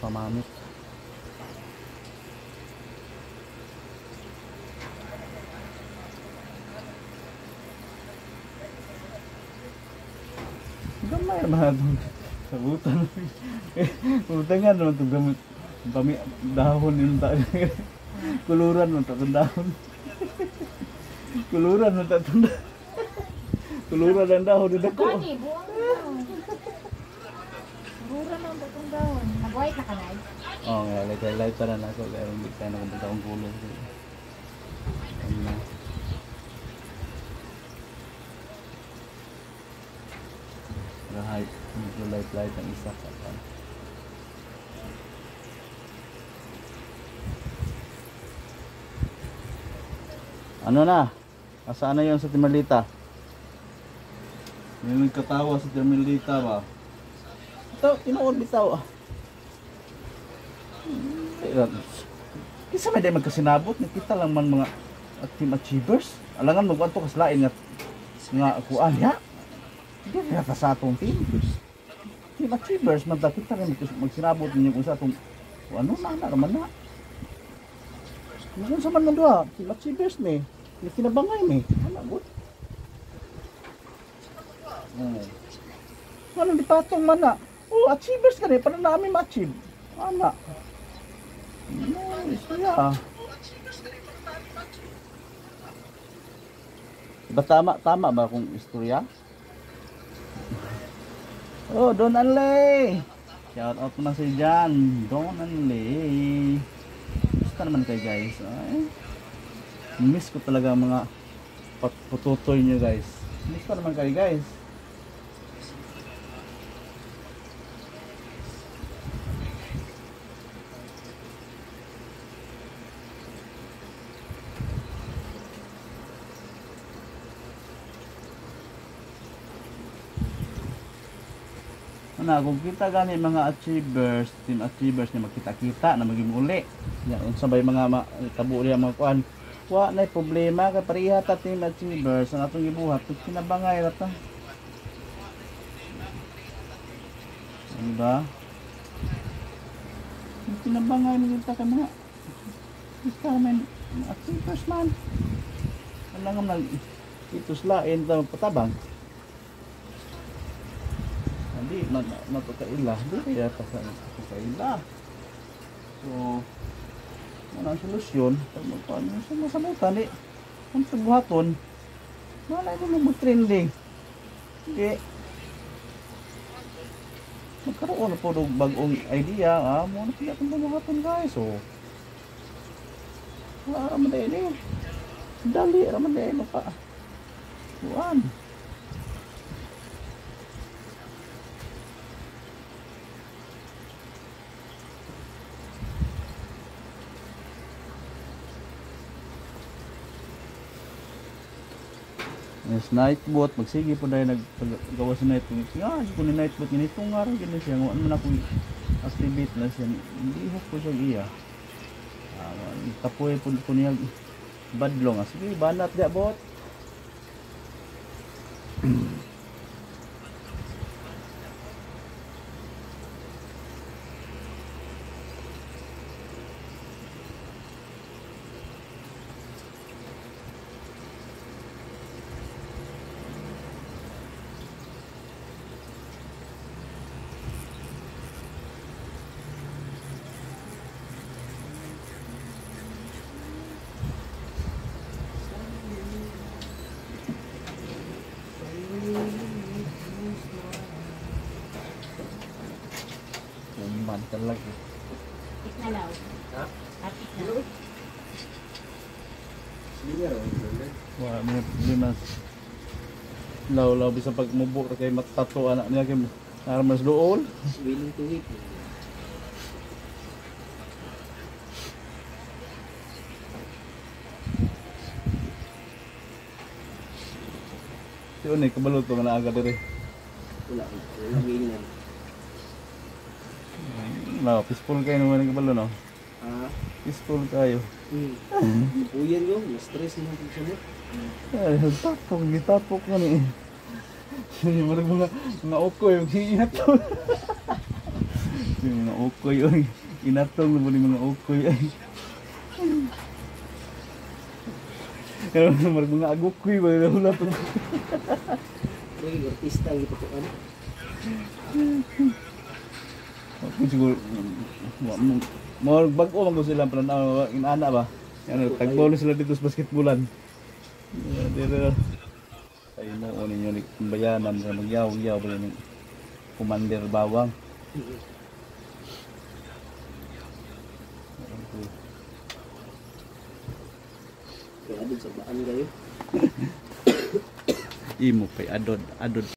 pamamit. Gamay mga itong sabutan. Utangan naman itong gamit. Pami, dahon yung ta. Kuluran man itong dahon. Kuluran man itong dahon. Kuluran ang dahon din ako. Gani, buwang dahon. Mura na ka kanay. Oo nga, like, like pa na ako. Kaya hindi ka nakapunta akong kulong. Ano na. Rahay, medyo light light ang isa ka pa. Ano na? Asaan na yung sa Timalita? Yung nagkatawa sa Timalita ba? Ito, tinuod bitaw ah. Kisa may day magkasinabot, nakita lang man mga team achievers. Alangan mo kung kas lain nga nga kuan ya. Hindi na sa atong team. Team achievers man ta kita rin magsinabot ninyo kung sa atong ano na na naman na. Kung sa man man doa, team achievers ni. Ni kinabangay ni. Ano good. Oh. Ano di patong man na. Oh, achievers ka rin, para namin ma-achieve. Ana. Yeah. Ba tama, tama ba kung istorya? Oh, Don Anley! Shout out na si Jan. Don Anley. Gusto naman kayo guys. Ay, miss ko talaga mga pat- pututoy nyo guys. Miss ko naman kayo guys. Ano, kung kita gani mga achievers, team achievers na magkita-kita na maging uli. Yan, unsa bay mga ma, tabo niya mga kuan. Wa na problema kay pareha ta team achievers ang atong gibuhat ug kinabangay ra ta. Ba? Ang Kinabangay ni kita ka mga Gusto man achievers man. Alang nag ito slain ta patabang. Hindi, na, na, napakaila. Kaya pa sa napakaila. So, ano ang solusyon? Pag magpaano sa masabutan, eh, ang pagbuhaton, malay mo na mag-trending. Hindi. Magkaroon po ng bagong idea, ah, mo na pala itong pagbuhaton guys, so. Wala raman din eh. Dali raman din, mapa. Buwan. Yes, night boat, magsige po dahil naggawa sa night boat. Nga, ah, kung ni night boat, ganito nga rin ganun siya. Ano man akong activate na siya. Hindi ho ko siya iya. Ah, tapoy po po niya badlong. Ah, sige, banat dia bot. Kuman talaga. Iknalaw. Ha? At iknalaw. Sige raw, hindi. Wala may problema. Law, law, bisa pag mubo ra kay matato anak niya kay armas dool. Willing to wait. Si Unay, kabalo to nga naaga dire. Wala, wala ganyan. No, peaceful kayo naman ng kabalo no. Ah, Peaceful kayo. hmm. Uyan ko, na-stress na sa mo. Ay, tapok, gitapok ko ni. Yung mga mga mga oko yung hiyat to. Yung mga ukoy oy. Inatong naman yung mga ukoy ay. Pero mga agukoy ba na wala to. May artista ang itutuan. Ako siguro mo bago man sila plan ano inana ba. Ano tagpolo sila dito sa basketballan. Pero ay mo o ninyo ni bayanan sa magyaw-yaw ba yung commander bawang. Kaya sa baan kayo. Imo pay adod adod